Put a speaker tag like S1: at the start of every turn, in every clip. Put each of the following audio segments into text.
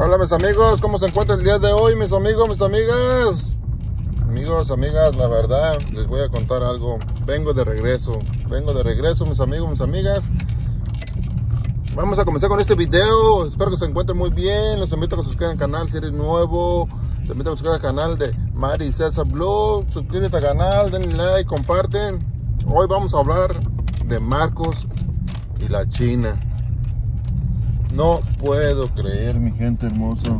S1: Hola mis amigos, ¿cómo se encuentra el día de hoy mis amigos, mis amigas? Amigos, amigas, la verdad, les voy a contar algo. Vengo de regreso, vengo de regreso mis amigos, mis amigas. Vamos a comenzar con este video, espero que se encuentren muy bien. Los invito a que suscriban al canal si eres nuevo. Te invito a suscribir al canal de Mari César Blue. Suscríbete al canal, denle like, comparten. Hoy vamos a hablar de Marcos y la China. No puedo creer, mi gente hermosa.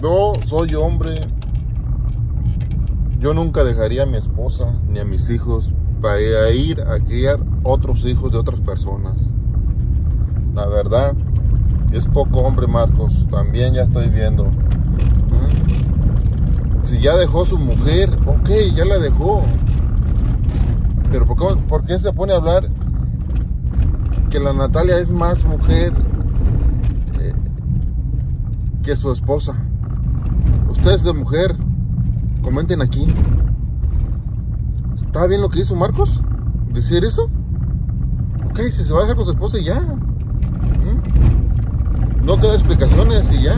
S1: Yo soy hombre. Yo nunca dejaría a mi esposa ni a mis hijos para ir a criar otros hijos de otras personas. La verdad, es poco hombre Marcos. También ya estoy viendo. Si ya dejó su mujer, ok, ya la dejó. Pero ¿por qué, por qué se pone a hablar que la Natalia es más mujer eh, que su esposa. Ustedes de mujer, comenten aquí. ¿Está bien lo que hizo Marcos? ¿Decir eso? Ok, si se va a dejar con su esposa y ya. ¿Mm? No queda explicaciones y ya.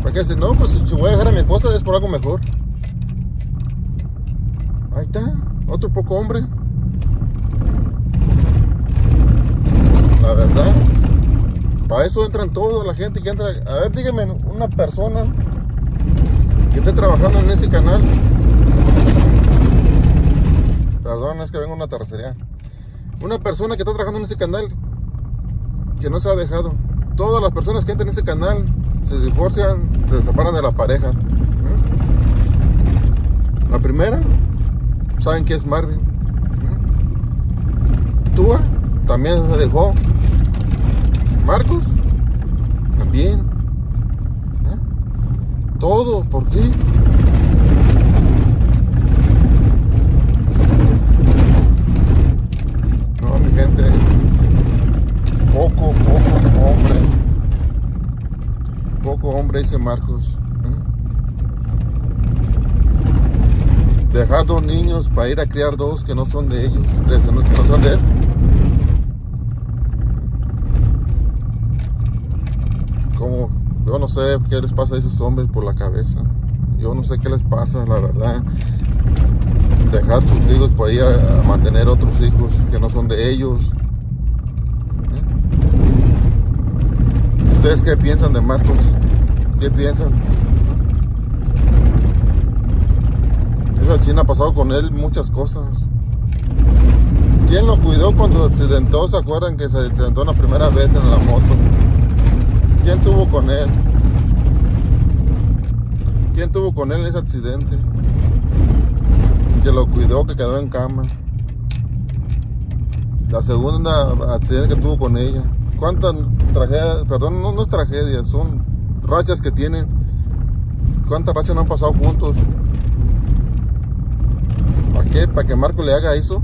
S1: ¿Para qué decir? No, pues si voy a dejar a mi esposa es por algo mejor. Ahí está, otro poco hombre. La verdad. Para eso entran toda la gente que entra. A ver, dígame una persona que esté trabajando en ese canal. Perdón, es que vengo a una terracería. Una persona que está trabajando en ese canal que no se ha dejado. Todas las personas que entran en ese canal se divorcian, se separan de la pareja. La primera, saben que es Marvin. Tua también se dejó. Marcos, también. ¿Eh? Todo, ¿por qué? No, mi gente, poco, poco hombre. Poco hombre, dice Marcos. ¿eh? Dejar dos niños para ir a criar dos que no son de ellos, que no, que no son de él. como yo no sé qué les pasa a esos hombres por la cabeza. Yo no sé qué les pasa, la verdad. Dejar sus hijos para ir a, mantener otros hijos que no son de ellos. ¿Eh? ¿Ustedes qué piensan de Marcos? ¿Qué piensan? Esa china ha pasado con él muchas cosas. ¿Quién lo cuidó cuando se accidentó? ¿Se acuerdan que se accidentó la primera vez en la moto? ¿Quién tuvo con él? ¿Quién tuvo con él en ese accidente? Que lo cuidó, que quedó en cama. La segunda accidente que tuvo con ella. ¿Cuántas tragedias? Perdón, no, no es tragedia, son rachas que tienen. ¿Cuántas rachas no han pasado juntos? ¿Para qué? ¿Para que Marco le haga eso?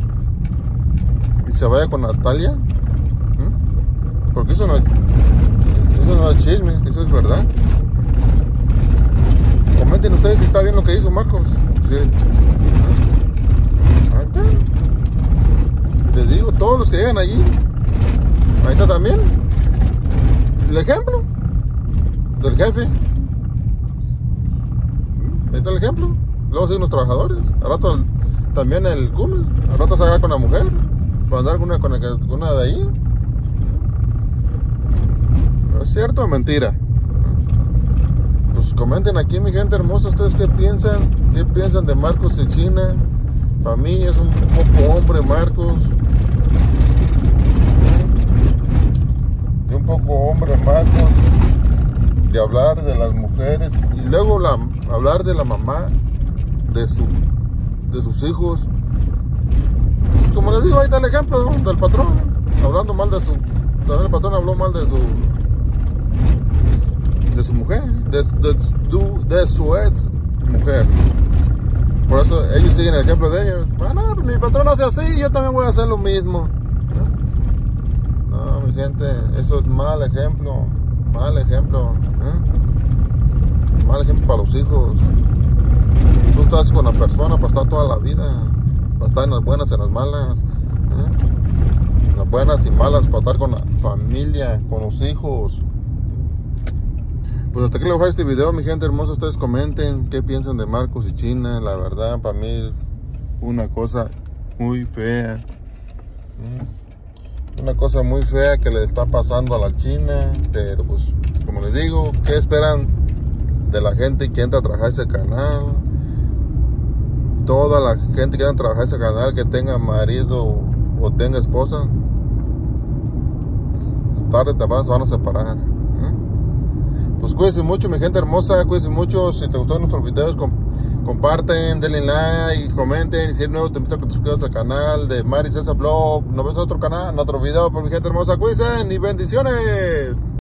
S1: Y se vaya con Natalia. ¿Mm? Porque eso no eso no es chisme, eso es verdad. Comenten ustedes si está bien lo que hizo Marcos. Ahí está. Les digo, todos los que llegan allí. Ahí está también. El ejemplo del jefe. Ahí está el ejemplo. Luego siguen los trabajadores. Al rato también el cumul. Al rato se haga con la mujer. Para andar con con una de ahí. ¿Es cierto o mentira? Pues comenten aquí, mi gente hermosa, ustedes qué piensan, qué piensan de Marcos y China. Para mí es un poco hombre Marcos. De un poco hombre Marcos. De hablar de las mujeres. Y luego la, hablar de la mamá de, su, de sus hijos. Como les digo, ahí está el ejemplo del patrón. Hablando mal de su... También el patrón habló mal de su de su mujer, de, de, de, su ex mujer. Por eso ellos siguen el ejemplo de ellos. Bueno, pues mi patrón hace así, yo también voy a hacer lo mismo. No, mi gente, eso es mal ejemplo. Mal ejemplo. ¿eh? Mal ejemplo para los hijos. Tú estás con la persona para estar toda la vida. Para estar en las buenas, en las malas. ¿eh? las buenas y malas, para estar con la familia, con los hijos. Pues hasta aquí le dejar este video, mi gente hermosa. Ustedes comenten qué piensan de Marcos y China. La verdad, para mí, una cosa muy fea. Una cosa muy fea que le está pasando a la China. Pero pues, como les digo, ¿qué esperan de la gente que entra a trabajar ese canal? Toda la gente que entra a trabajar ese canal, que tenga marido o tenga esposa, tarde o temprano se van a separar. Pues cuídense mucho, mi gente hermosa, cuídense mucho. Si te gustaron nuestros videos, comparten, denle like, comenten. Y si eres nuevo, te invito a que te suscribas al canal de Mari César Blog. Nos vemos en otro canal, en otro video. Por mi gente hermosa, cuídense y bendiciones.